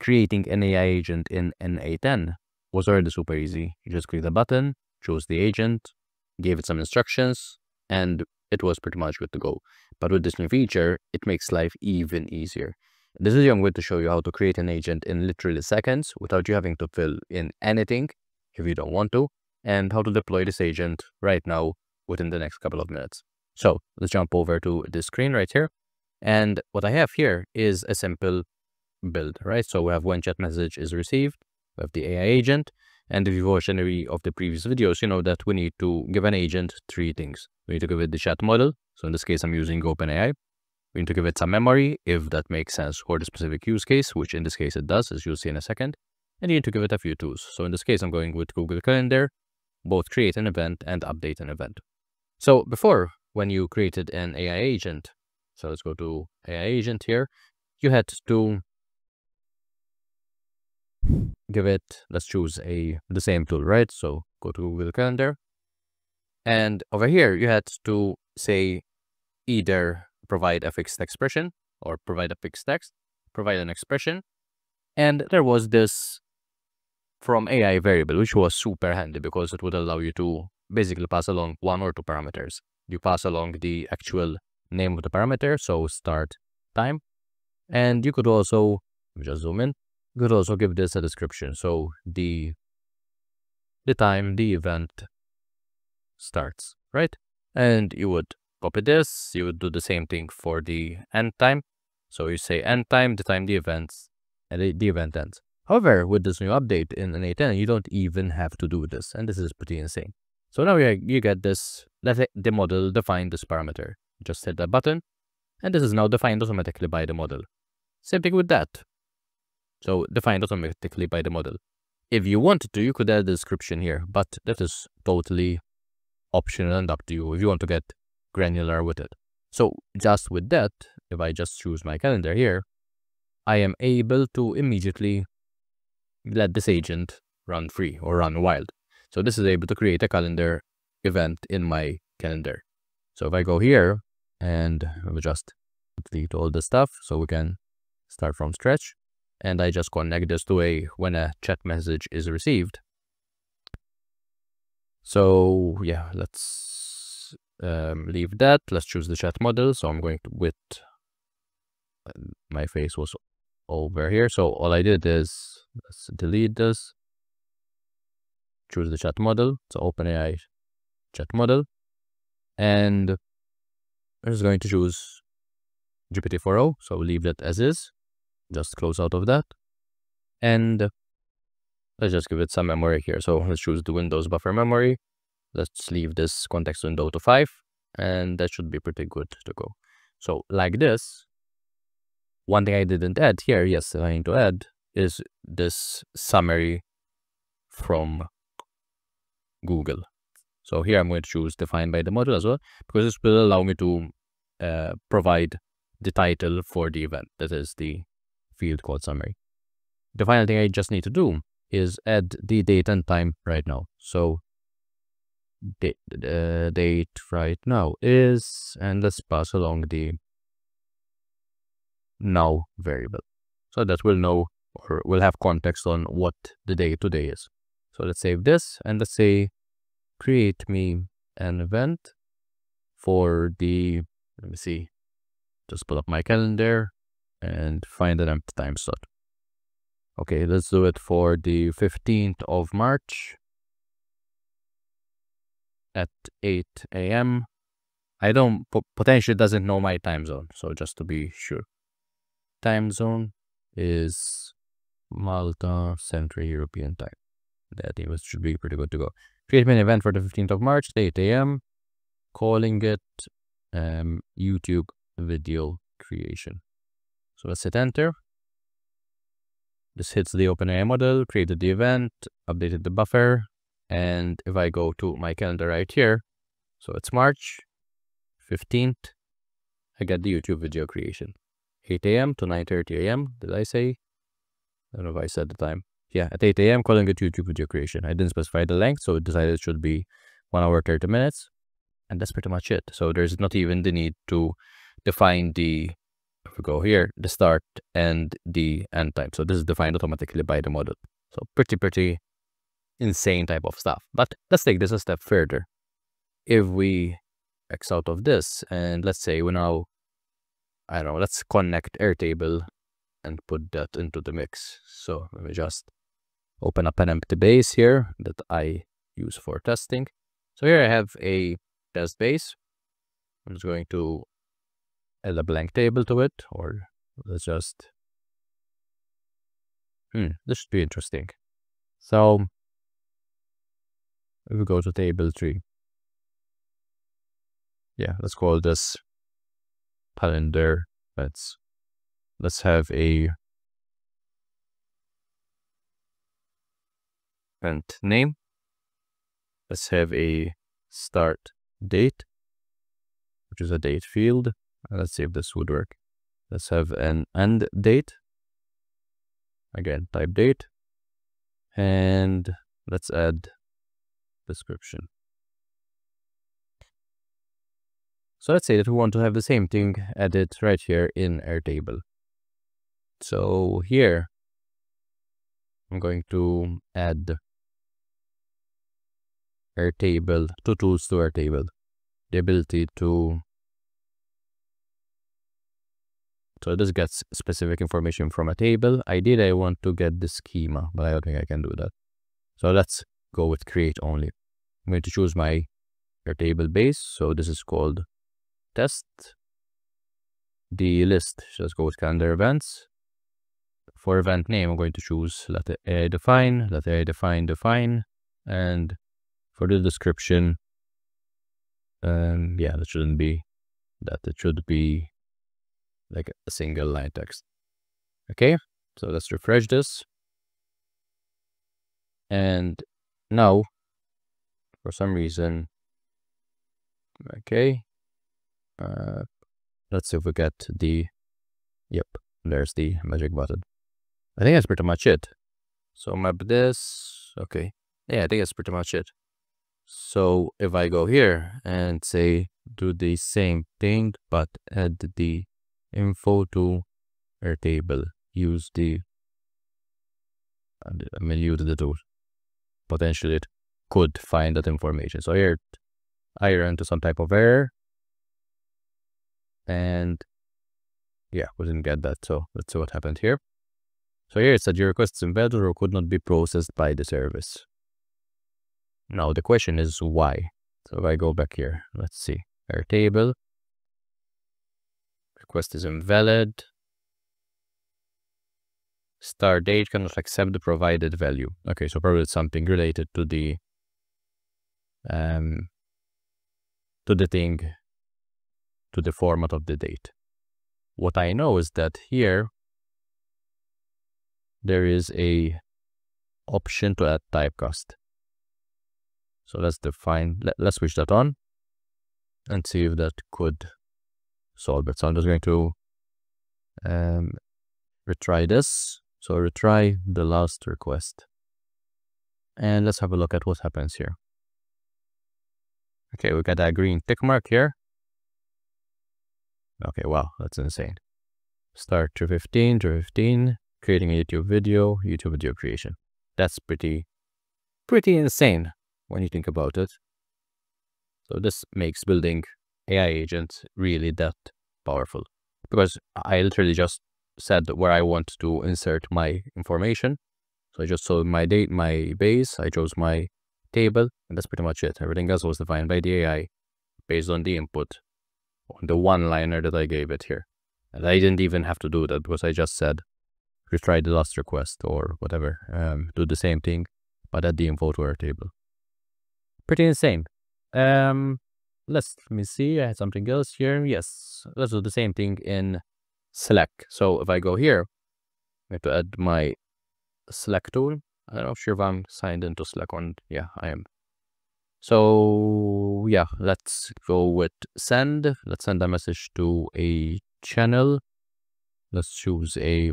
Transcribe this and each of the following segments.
creating an AI agent in n8n was already super easy. You just click the button, chose the agent, gave it some instructions, and it was pretty much good to go. But with this new feature, it makes life even easier. This video I'm going to show you how to create an agent in literally seconds without you having to fill in anything if you don't want to, and how to deploy this agent right now within the next couple of minutes. So let's jump over to this screen right here. And what I have here is a simple build, right? So we have when chat message is received, we have the AI agent, and if you've watched any of the previous videos, you know that we need to give an agent three things. We need to give it the chat model. So in this case, I'm using OpenAI. We need to give it some memory if that makes sense for the specific use case, which in this case it does, as you'll see in a second. And you need to give it a few tools. So in this case, I'm going with Google Calendar, both create an event and update an event. So before, when you created an AI agent, so let's go to AI agent here, you had to give it, let's choose a the same tool, right? So go to Google Calendar. And over here, you had to say either provide a fixed expression or provide a fixed text, provide an expression. And there was this from AI variable, which was super handy because it would allow you to basically pass along one or two parameters. You pass along the actual name of the parameter, so start time. And you could also, just zoom in, could also give this a description. So the, the time the event starts, right? And you would copy this, you would do the same thing for the end time. So you say end time, the time the events, and the, the event ends. However, with this new update in n8n, you don't even have to do this, and this is pretty insane. So now you, you get this, let the model define this parameter. Just hit that button, and this is now defined automatically by the model. Same thing with that. So defined automatically by the model. If you wanted to, you could add a description here, but that is totally optional and up to you if you want to get granular with it. So just with that, if I just choose my calendar here, I am able to immediately let this agent run free or run wild. So this is able to create a calendar event in my calendar. So if I go here and we just delete all the stuff so we can start from scratch and I just connect this to a when a chat message is received. So yeah, let's um, leave that. Let's choose the chat model. So I'm going to with uh, my face was over here. So all I did is let's delete this. Choose the chat model. So OpenAI chat model. And I'm just going to choose GPT-4o. So leave that as is just close out of that. And let's just give it some memory here. So let's choose the Windows buffer memory. Let's leave this context window to 5 and that should be pretty good to go. So like this, one thing I didn't add here, yes, I need to add, is this summary from Google. So here I'm going to choose defined by the model as well, because this will allow me to uh, provide the title for the event. That is the field called summary. The final thing I just need to do is add the date and time right now. So date, uh, date right now is, and let's pass along the now variable. So that we'll know or we'll have context on what the day today is. So let's save this and let's say create me an event for the, let me see, just pull up my calendar and find an empty time slot. Okay, let's do it for the 15th of March at 8 a.m. I don't, potentially doesn't know my time zone, so just to be sure. Time zone is Malta Central European time. That should be pretty good to go. Create an event for the 15th of March, 8 a.m. Calling it um, YouTube video creation. So let's hit enter. This hits the OpenAI model, created the event, updated the buffer. And if I go to my calendar right here, so it's March 15th, I get the YouTube video creation. 8 a.m. to 9.30 a.m. Did I say? I don't know if I said the time. Yeah, at 8 a.m. calling it YouTube video creation. I didn't specify the length, so it decided it should be 1 hour 30 minutes. And that's pretty much it. So there's not even the need to define the go here, the start and the end time. So this is defined automatically by the model. So pretty, pretty insane type of stuff. But let's take this a step further. If we X out of this, and let's say we now, I don't know, let's connect Airtable and put that into the mix. So let me just open up an empty base here that I use for testing. So here I have a test base. I'm just going to add a blank table to it, or let's just, hmm, this should be interesting. So if we go to table three, yeah, let's call this calendar. Let's let's have a event name. Let's have a start date, which is a date field. Uh, let's see if this would work. Let's have an end date. Again, type date. And let's add description. So let's say that we want to have the same thing added right here in Airtable. So here, I'm going to add Airtable, two tools to Airtable. The ability to, so this gets specific information from a table. Ideally, I want to get the schema, but I don't think I can do that. So let's go with create only. I'm going to choose my table base. So this is called test the list. Let's go with calendar events. For event name, I'm going to choose let AI define, let AI define define, and for the description, um, yeah, that shouldn't be that. It should be like a single line text. Okay, so let's refresh this. And now, for some reason, okay, uh, let's see if we get the, yep, there's the magic button. I think that's pretty much it. So map this, okay. Yeah, I think that's pretty much it. So if I go here and say do the same thing, but add the info to Airtable, use the, I mean, use the tool. Potentially it could find that information. So here I ran into some type of error and yeah, we didn't get that. So let's see what happened here. So here it said your request is invalid or could not be processed by the service. Now the question is why. So if I go back here, let's see, Airtable, request is invalid, start date cannot accept the provided value. Okay, so probably it's something related to the um to the thing to the format of the date. What I know is that here there is a option to add typecast. So let's define, let, let's switch that on and see if that could solve it. So I'm just going to um, retry this. So retry the last request. And let's have a look at what happens here. Okay, we got that green tick mark here. Okay, wow, that's insane. Start to 15, to 15, creating a YouTube video, YouTube video creation. That's pretty, pretty insane when you think about it. So this makes building AI agents really that powerful because I literally just said where I want to insert my information. So I just saw my date, my base, I chose my table, and that's pretty much it. Everything else was defined by the AI based on the input on the one-liner that I gave it here. And I didn't even have to do that because I just said retry the last request or whatever. Um, do the same thing, but add the info to Airtable. Pretty insane. Um, let's let me see. I had something else here. Yes, let's do the same thing in Slack. So if I go here, I have to add my Slack tool. I'm not sure if I'm signed into Slack on. Yeah, I am. So yeah, let's go with send. Let's send a message to a channel. Let's choose a,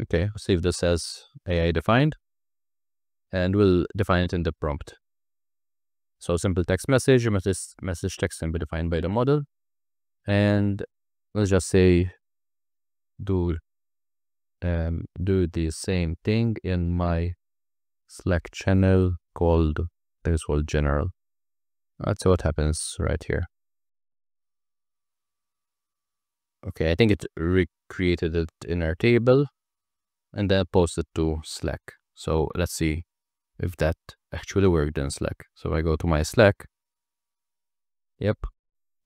okay, if this says AI defined and we'll define it in the prompt. So simple text message, message, message text can be defined by the model and let's just say do um, do the same thing in my Slack channel called this called general. Let's see what happens right here. Okay, I think it recreated it in Airtable and then posted to Slack. So let's see if that actually worked in Slack. So I go to my Slack. Yep.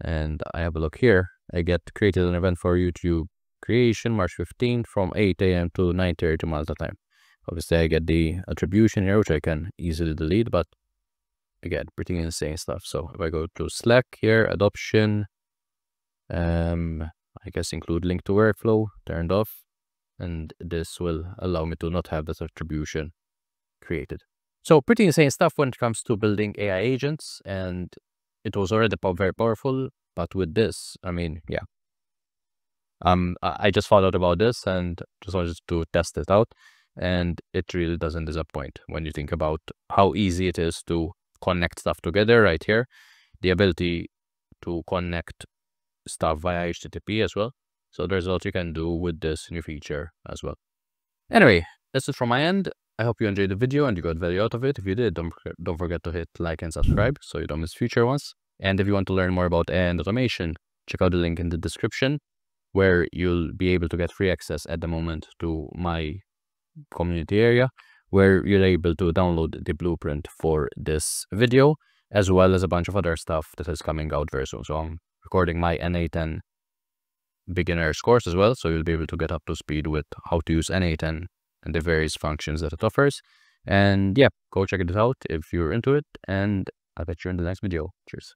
And I have a look here. I get created an event for YouTube creation March 15th from 8 a.m. to 9.30 Malta time. Obviously, I get the attribution here, which I can easily delete, but again, pretty insane stuff. So if I go to Slack here, adoption, um, I guess include link to workflow turned off, and this will allow me to not have this attribution created. So pretty insane stuff when it comes to building AI agents, and it was already very powerful, but with this, I mean, yeah, um, I just found out about this and just wanted to test it out. And it really doesn't disappoint when you think about how easy it is to connect stuff together right here. The ability to connect stuff via HTTP as well. So there's a lot you can do with this new feature as well. Anyway, that's it from my end. I hope you enjoyed the video and you got value out of it. If you did, don't, don't forget to hit like and subscribe so you don't miss future ones. And if you want to learn more about AI and automation, check out the link in the description where you'll be able to get free access at the moment to my community area where you're able to download the blueprint for this video as well as a bunch of other stuff that is coming out very soon. So I'm recording my N8N beginner's course as well. So you'll be able to get up to speed with how to use N8N and the various functions that it offers. And yeah, go check it out if you're into it. And I'll bet you in the next video. Cheers.